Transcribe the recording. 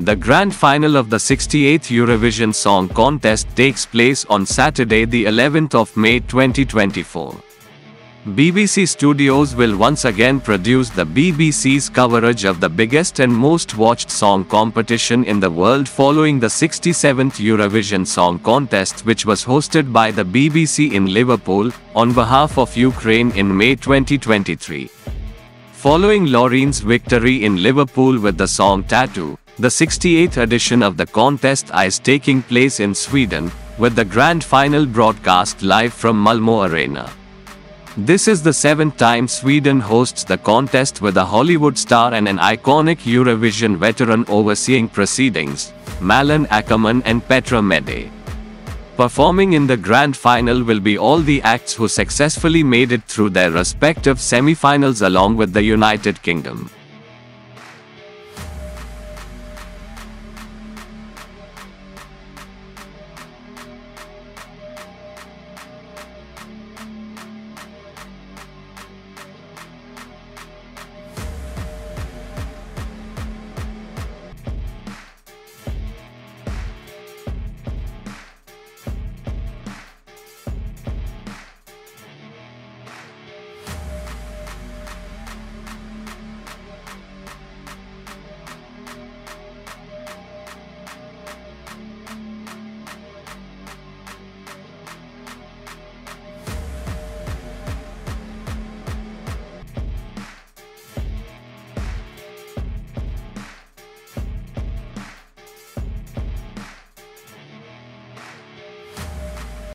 The grand final of the 68th Eurovision Song Contest takes place on Saturday, the 11th of May 2024. BBC Studios will once again produce the BBC's coverage of the biggest and most watched song competition in the world following the 67th Eurovision Song Contest which was hosted by the BBC in Liverpool, on behalf of Ukraine in May 2023. Following Loreen's victory in Liverpool with the song Tattoo, the 68th edition of the contest is taking place in Sweden, with the grand final broadcast live from Malmo Arena. This is the seventh time Sweden hosts the contest with a Hollywood star and an iconic Eurovision veteran overseeing proceedings, Malin Åkerman and Petra Mede. Performing in the grand final will be all the acts who successfully made it through their respective semi-finals along with the United Kingdom.